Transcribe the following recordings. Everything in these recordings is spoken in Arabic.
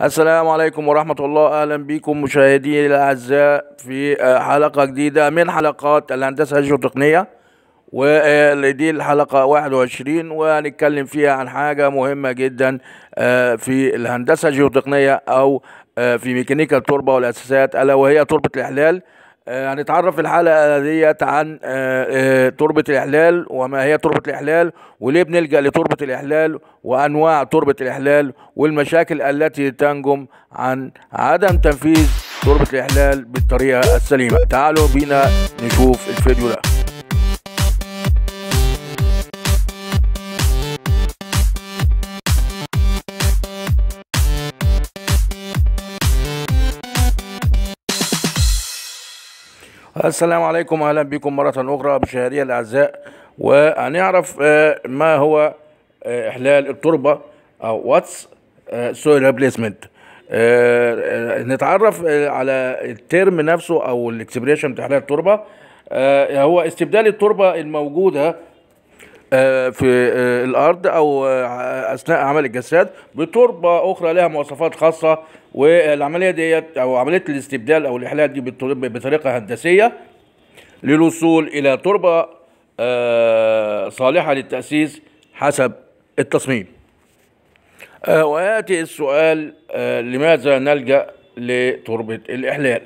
السلام عليكم ورحمة الله. أهلا بكم مشاهدي الأعزاء في آه، حلقة جديدة من حلقات الهندسة الجيوتقنية ودي الحلقة 21 وهنتكلم فيها عن حاجة مهمة جدا آه، في الهندسة الجيوتقنية أو آه، في ميكانيكا التربة والأساسات ألا وهي تربة الإحلال. هنتعرف في الحلقة ديت عن آه، آه، تربة الإحلال وما هي تربة الإحلال وليه بنلجأ لتربة الإحلال وأنواع تربة الإحلال والمشاكل التي تنجم عن عدم تنفيذ تربة الإحلال بالطريقة السليمة. تعالوا بينا نشوف الفيديو ده. السلام عليكم أهلا بكم مرة أخرى مشاهدي الأعزاء وهنعرف آه، ما هو آه، إحلال التربة أو what's soil replacement نتعرف آه، على ال term نفسه أو ال expression بتاع إحلال التربة. هو استبدال التربة الموجودة في آه، الأرض أو آه، أثناء عمل الجسات بتربة أخرى لها مواصفات خاصة والعملية ديت أو عملية الاستبدال أو الإحلال دي بطر- بطريقة هندسية للوصول إلى تربة آه، صالحة للتأسيس حسب التصميم. آه، وياتي السؤال آه، لماذا نلجأ لتربة الإحلال؟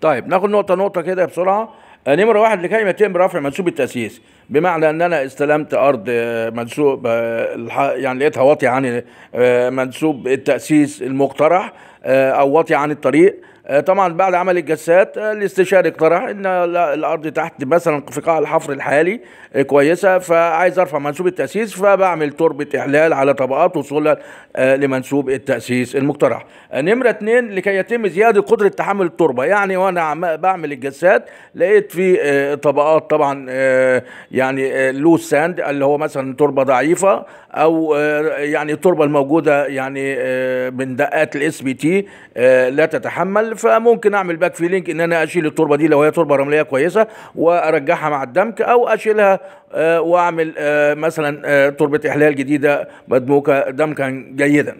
طيب ناخد نقطة نقطة كده بسرعة. آه، نمرة واحد لكي يتم رفع منسوب التأسيس بمعنى إن أنا استلمت أرض آه، منسوب آه، يعني لقيتها واطية عن آه، منسوب التأسيس المقترح أو واطية عن الطريق. طبعا بعد عمل الجسات آه، الاستشاري اقترح إن لا- الأرض تحت مثلا في قاع الحفر الحالي آه، كويسة فعايز أرفع منسوب التأسيس فبعمل تربه احلال على طبقات وصولا آه، لمنسوب التأسيس المقترح. آه، نمرة اتنين لكي يتم زيادة قدرة تحمل التربة يعني وأنا عم- بعمل الجسات لقيت في آه، طبقات طبعا آه، يعني لوس ساند اللي هو مثلا تربة ضعيفة أو آه، يعني التربة الموجودة يعني آه، من دقات ال SPT لا تتحمل فممكن أعمل backfilling إن أنا أشيل التربة دي لو هي تربة رملية كويسة وأرجعها مع الدمك أو أشيلها آه، وأعمل آه، مثلا آه، تربة إحلال جديدة مدموكة دمكا جيدا.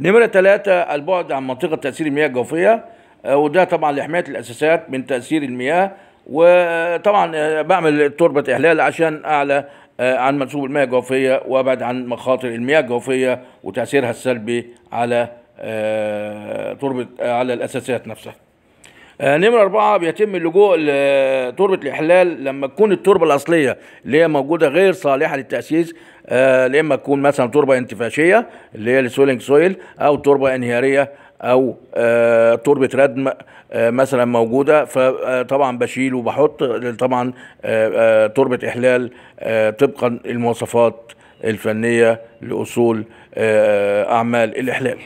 نمرة ثلاثة البعد عن منطقة تأثير المياه الجوفية آه، وده طبعا لحماية الأساسات من تأثير المياه وطبعا بعمل تربة إحلال عشان أعلى آه، عن منسوب المياه الجوفية وأبعد عن مخاطر المياه الجوفية وتأثيرها السلبي على آه، تربة آه، على الأساسات نفسها. آه، نمرة أربعة بيتم اللجوء لتربة الإحلال لما تكون التربة الأصلية اللي هي موجودة غير صالحة للتأسيس يا إما تكون مثلا تربة انتفاشية اللي هي ال swelling soil أو تربة انهيارية أو آه، تربة ردم مثلا موجودة فطبعا بشيل وبحط طبعا إحلال آه، طبقا المواصفات الفنية لأصول آه، أعمال الإحلال.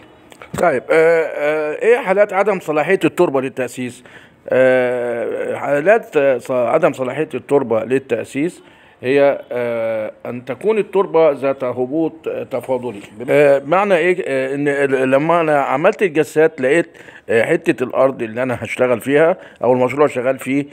طيب آه آه إيه حالات عدم صلاحية التربة للتأسيس؟ آه حالات آه عدم صلاحية التربة للتأسيس هي آه أن تكون التربة ذات هبوط تفاضلي. معنى إيه؟ إن لما أنا عملت الجسات لقيت حتة الأرض اللي أنا هشتغل فيها أو المشروع شغال فيه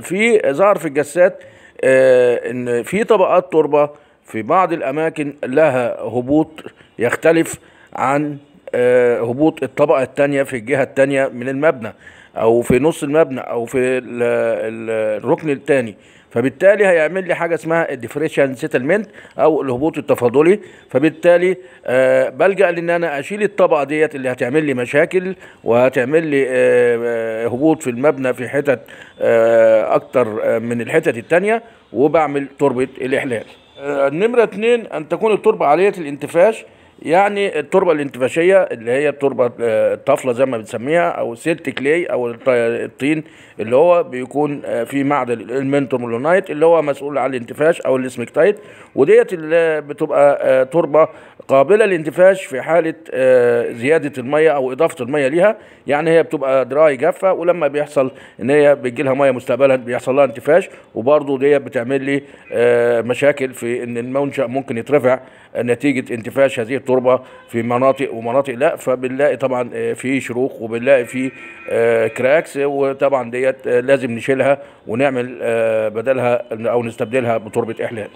في ظهر في الجسات إن في طبقات تربة في بعض الأماكن لها هبوط يختلف عن هبوط الطبقة التانية في الجهة التانية من المبنى أو في نص المبنى أو في ال- ال- الركن التاني. فبالتالي هيعمل لي حاجة اسمها ال differential settlement أو الهبوط التفاضلي. فبالتالي آه، بلجأ لأن أنا أشيل الطبقة ديت اللي هتعمل لي مشاكل وهتعمل لي آه، آه، هبوط في المبنى في حتت آه، آه، من الحتت التانية وبعمل تربة الإحلال. آه، النمرة اتنين أن تكون التربة عالية الانتفاش. يعني التربة الانتفاشية اللي هي التربة آه، الطفلة زي ما بنسميها أو silty clay أو الط- الطين اللي هو بيكون آه، فيه معدن ال montmorillonite اللي هو مسؤول عن الانتفاش أو ال smectite. وديت اللي بتبقى آه، تربة قابلة للانتفاش في حالة آه، زيادة المية أو إضافة المية ليها. يعني هي بتبقى dry جافة ولما بيحصل إن هي بيجي لها مية مستقبلا بيحصل لها انتفاش. وبرضه ديت بتعمل لي آه، مشاكل في إن المنشأ ممكن يترفع نتيجة انتفاش هذه التربة في مناطق ومناطق لا فبنلاقي طبعا آه، في شروخ وبنلاقي في آه، cracks وطبعا ديت آه، لازم نشيلها ونعمل آه، بدلها أو نستبدلها بتربة إحلال.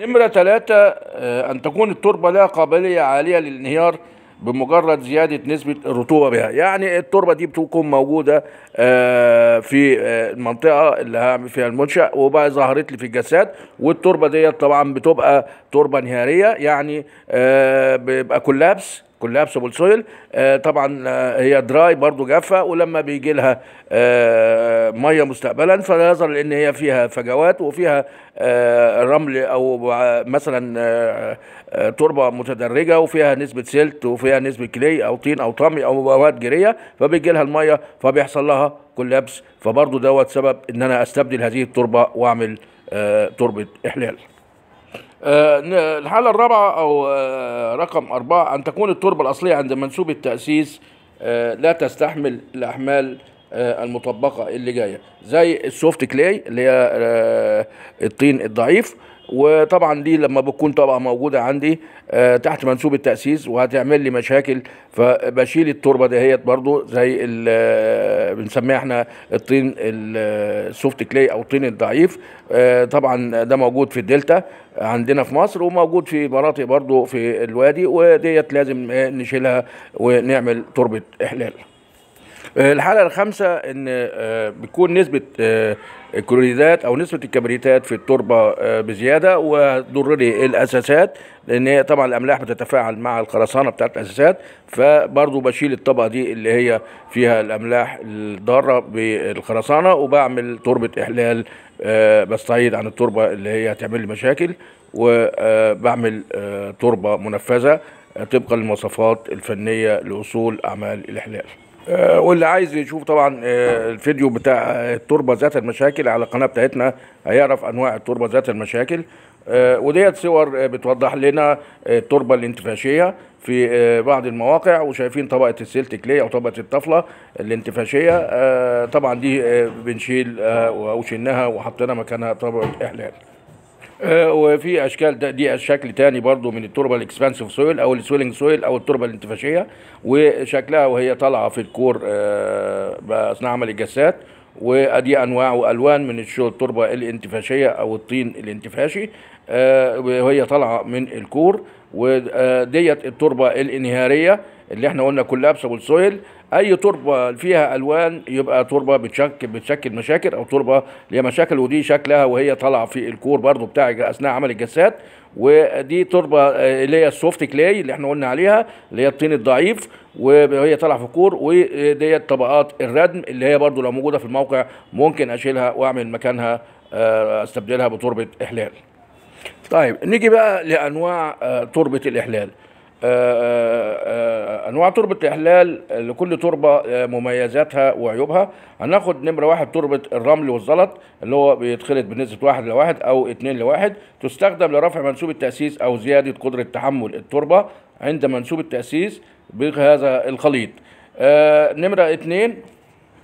نمرة ثلاثة آه، أن تكون التربة لها قابلية عالية للانهيار بمجرد زيادة نسبة الرطوبة بها. يعني التربة دي بتكون موجودة آه، في آه، المنطقة اللي هعمل فيها المنشأ وبقى ظهرت لي في الجسات والتربة ديت طبعا بتبقى تربة انهيارية يعني آه، بيبقى collapse. collapsible soil. طبعا آه، هي dry برضو جافة ولما بيجي لها آه، مية مستقبلا فيظهر إن هي فيها فجوات وفيها آه، رمل أو مثلا آه، آه، تربة متدرجة وفيها نسبة سلت وفيها نسبة كلي أو طين أو طمي أو مواد جيريه فبيجي لها المية فبيحصل لها كولابس فبرضو دوت سبب إن أنا أستبدل هذه التربة وأعمل آه، تربة إحلال. آه، الحالة الرابعة أو آه، رقم أربعة أن تكون التربة الأصلية عند منسوب التأسيس آه، لا تستحمل الأحمال آه، المطبقة اللي جاية. زي ال soft clay اللي هي آه، الطين الضعيف وطبعا دي لما بتكون طبقة موجودة عندي آه، تحت منسوب التأسيس وهتعمل لي مشاكل. فبشيل التربة دهيت برضو زي آه، بنسميها إحنا الطين ال- ال soft clay أو الطين الضعيف. آه، طبعا ده موجود في الدلتا عندنا في مصر وموجود في مناطق برضو في الوادي وديت لازم آه، نشيلها ونعمل تربة إحلال. آه، الحالة الخامسة إن آه، بتكون نسبة آه، الكلوريدات أو نسبة الكبريتات في التربة آه، بزيادة وتضر لي الاساسات لأن هي طبعا الأملاح بتتفاعل مع الخرسانة بتاعت الأساسات فبرضو بشيل الطبقة دي اللي هي فيها الأملاح الضارة بالخرسانة وبعمل تربة إحلال آه، بستعيد عن التربة اللي هي هتعمل لي مشاكل وبعمل تربة منفذة آه، طبقا للمواصفات الفنية لأصول أعمال الإحلال. آه، واللي عايز يشوف طبعا آه، الفيديو بتاع آه، التربة ذات المشاكل على القناة بتاعتنا هيعرف أنواع التربة ذات المشاكل. آه، وديت صور آه، بتوضح لنا آه، التربة الانتفاشية في آه، بعض المواقع وشايفين طبقة السلت كلي أو طبقة الطفلة الانتفاشية. آه، طبعا دي آه، بنشيل آه، أو شلناها وحطينا مكانها طبقة إحلال. آه، وفي أشكال دي شكل تاني برضو من التربة ال expansive soil أو ال swelling soil أو التربة الانتفاشية وشكلها وهي طالعة في ال core آه، اثناء عمل الجسات ودي أنواع وألوان من التربة الانتفاشية أو الطين الانتفاشي آه، وهي طالعة من ال core وديت التربة الانهيارية اللي إحنا قلنا collapsible soil. أي تربة فيها ألوان يبقى تربة بتشكل بتشكل مشاكل أو تربة ليها مشاكل ودي شكلها وهي طالعة في ال core برضو بتاع أثناء عمل الجسات. ودي تربة آه، اللي هي ال soft clay اللي إحنا قلنا عليها اللي هي الطين الضعيف وهي طالعة في ال core وديت طبقات الردم اللي هي برضو لو موجودة في الموقع ممكن أشيلها وأعمل مكانها آه، أستبدلها بتربة إحلال. طيب نيجي بقى لأنواع آه، تربة الإحلال. آه، آه، آه، أنواع تربة الإحلال آه، لكل تربة آه، مميزاتها وعيوبها. هناخد نمرة واحد تربة الرمل والزلط اللي هو بيتخلط بنسبة واحد لواحد أو اتنين لواحد. تستخدم لرفع منسوب التأسيس أو زيادة قدرة تحمل التربة عند منسوب التأسيس بهذا الخليط. آه، نمرة اتنين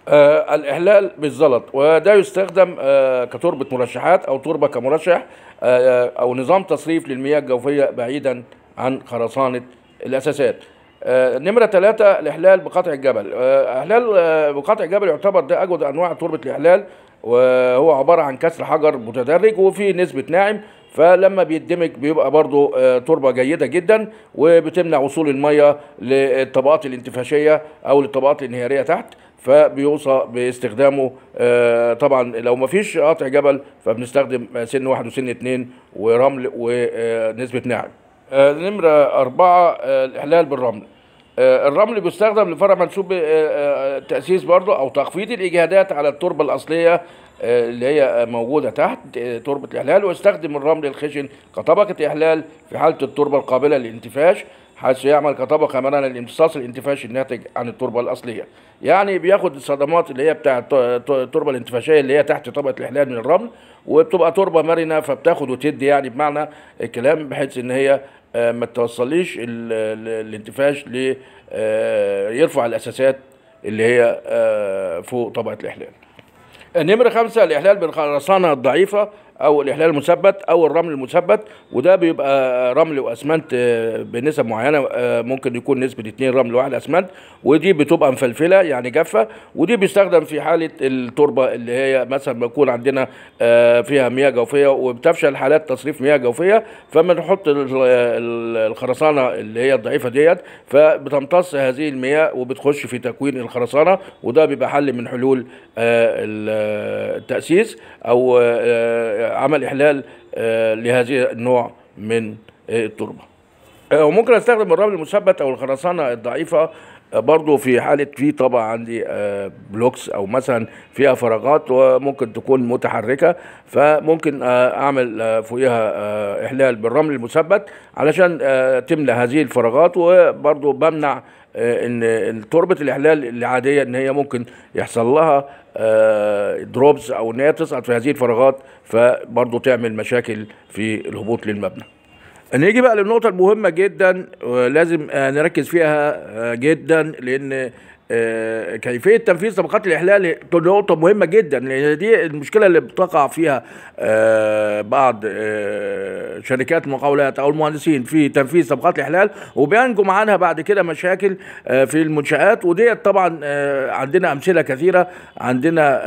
آه الإحلال بالزلط وده يستخدم آه كتربة مرشحات أو تربة كمرشح آه أو نظام تصريف للمياه الجوفية بعيدا عن خرسانة الأساسات. آه نمرة ثلاثة الإحلال بقطع الجبل. آه إحلال آه بقطع الجبل يعتبر ده أجود أنواع تربة الإحلال وهو عبارة عن كسر حجر متدرج وفيه نسبة ناعم فلما بيدمج بيبقى برضو تربة جيدة جدا وبتمنع وصول المية للطبقات الانتفاشية أو للطبقات الانهيارية تحت فبيوصى باستخدامه. طبعا لو ما فيش قطع جبل فبنستخدم سن واحد وسن اتنين ورمل ونسبة ناعم. نمرة أربعة آه، الإحلال بالرمل. آه، الرمل بيستخدم لفرع منسوب آه، آه، التأسيس برضه أو تخفيض الإجهادات على التربة الأصلية آه، اللي هي موجودة تحت آه، تربة الإحلال ويستخدم الرمل الخشن كطبقة إحلال في حالة التربة القابلة للانتفاش حيث يعمل كطبقة مرنة لامتصاص الانتفاش الناتج عن التربة الأصلية. يعني بياخد الصدمات اللي هي بتاع الت- الت- التربة الانتفاشية اللي هي تحت طبقة الإحلال من الرمل وبتبقى تربة مرنة فبتاخد وتدي يعني بمعنى الكلام بحيث إن هي آه، ما توصليش ال- ال- الانتفاش ل آه، يرفع الأساسات اللي هي آه، فوق طبقة الإحلال. نمرة خمسة الإحلال بالخرسانة الضعيفة. أو الإحلال المثبت أو الرمل المثبت وده بيبقى رمل وأسمنت آه، بنسب معينة آه، ممكن يكون نسبة 2 رمل واحد أسمنت ودي بتبقى مفلفلة يعني جافة ودي بيستخدم في حالة التربة اللي هي مثلا بيكون عندنا آه، فيها مياه جوفية وبتفشل حالات تصريف مياه جوفية فبنحط ال- ال- الخرسانة اللي هي الضعيفة ديت فبتمتص هذه المياه وبتخش في تكوين الخرسانة وده بيبقى حل من حلول ال- التأسيس أو عمل إحلال آه، لهذه النوع من آه، التربة. آه، وممكن أستخدم الرمل المثبت أو الخرسانة الضعيفة برضو في حالة في طبعا عندي blocks أو مثلا فيها فراغات وممكن تكون متحركة فممكن أعمل آه، فوقها إحلال بالرمل المثبت علشان تملى هذه الفراغات وبرضو بمنع إن تربة الإحلال العادية إن هي ممكن يحصل لها drops أو ان هي تسقط في هذه الفراغات فبرضو تعمل مشاكل في الهبوط للمبنى. نيجي بقى للنقطة المهمة جدا ولازم آه، نركز فيها آه، جدا لأن آه، كيفية تنفيذ طبقات الإحلال دي نقطة مهمة جدا لأن دي المشكلة اللي بتقع فيها آه، بعض آه، شركات المقاولات أو المهندسين في تنفيذ طبقات الإحلال وبينجم عنها بعد كده مشاكل في المنشآت وديت طبعا عندنا أمثلة كثيرة عندنا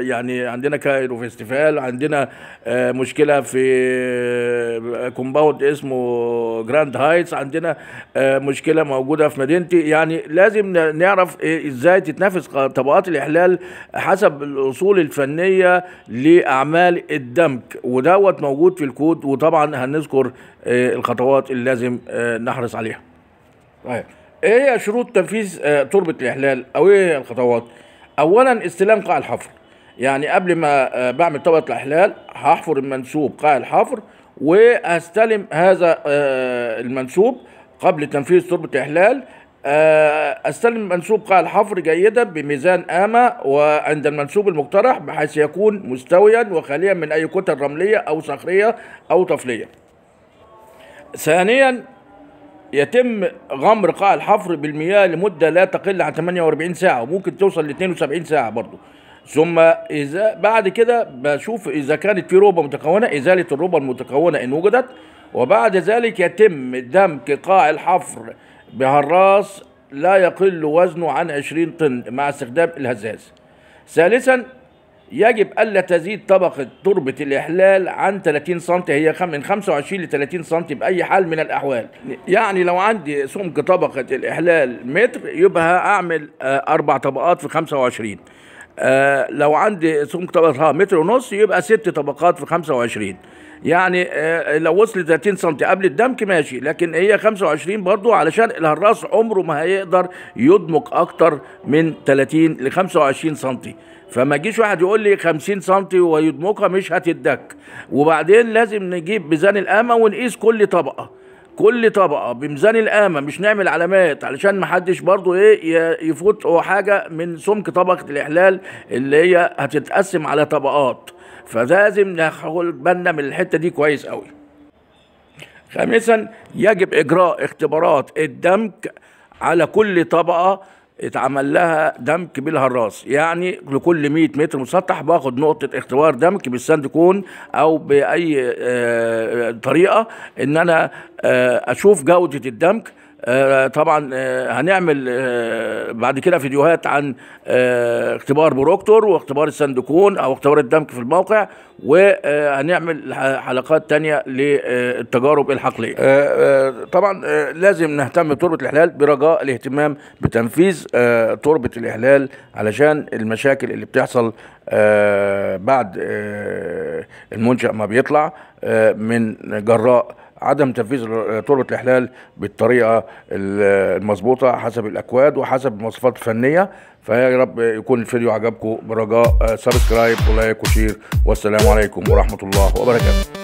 يعني عندنا Cairo Festival عندنا مشكلة في compound اسمه Grand Heights عندنا مشكلة موجودة في مدينتي يعني لازم نعرف إيه- إزاي تتنفذ طبقات الإحلال حسب الأصول الفنية لأعمال الدمك. ودوت موجود في الكود وطبعا هنذكر آه، الخطوات اللي لازم آه، نحرص عليها. طيب إيه هي شروط تنفيذ تربة الإحلال؟ أو إيه هي الخطوات؟ أولا استلام قاع الحفر. يعني قبل ما بعمل طبقة الإحلال هحفر المنسوب قاع الحفر وأستلم هذا المنسوب قبل تنفيذ تربة الإحلال. آه، استلم منسوب قاع الحفر جيدا بميزان قامة وعند المنسوب المقترح بحيث يكون مستويا وخاليا من أي كتل رملية أو صخرية أو طفلية. ثانيا يتم غمر قاع الحفر بالمياه لمدة لا تقل عن 48 ساعة وممكن توصل ل 72 ساعة برضو ثم إذا بعد كده بشوف إذا كانت في ربة متكونة إزالة الربة المتكونة إن وجدت وبعد ذلك يتم دمج قاع الحفر بهراس لا يقل وزنه عن 20 طن مع استخدام الهزاز. ثالثا يجب ألا تزيد طبقة تربة الإحلال عن 30 سم هي من 25 ل 30 سم بأي حال من الأحوال. يعني لو عندي سمك طبقة الإحلال متر يبقى أعمل آه، أربع طبقات في 25 آه، لو عندي سمك طبقة متر ونص يبقى ست طبقات في 25 يعني آه، لو وصل 30 سم قبل الدمك ماشي لكن هي 25 برضو علشان الهراس عمره ما هيقدر يدمج أكتر من 30 ل 25 سم فما يجيش واحد يقول لي 50 سم ويدمجها مش هتدك. وبعدين لازم نجيب ميزان القامة ونقيس كل طبقة. كل طبقة بميزان القامة مش نعمل علامات علشان ما حدش برضو إيه يفوت هو حاجة من سمك طبقة الإحلال اللي هي هتتقسم على طبقات. فلازم ناخد بالنا من الحتة دي كويس قوي. خامسا يجب إجراء اختبارات الدمج على كل طبقة اتعمل لها دمج بالهراس. يعني لكل 100 متر مسطح باخد نقطة اختبار دمج بالساند كون أو بأي آه، طريقة إن أنا آه، أشوف جودة الدمج آه، طبعا آه، هنعمل آه، بعد كده فيديوهات عن آه، اختبار Proctor واختبار ال sand cone أو اختبار الدمج في الموقع وهنعمل حلقات تانية للتجارب الحقلية. آه، آه، طبعا آه، لازم نهتم بتربة الإحلال برجاء الاهتمام بتنفيذ آه، تربة الإحلال علشان المشاكل اللي بتحصل آه، بعد آه، المنشأ ما بيطلع آه، من جراء عدم تنفيذ تربة الإحلال بالطريقة المظبوطة حسب الأكواد وحسب المواصفات الفنية فيا رب يكون الفيديو عجبكم. برجاء subscribe و like و share. والسلام عليكم ورحمة الله وبركاته.